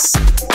Yes.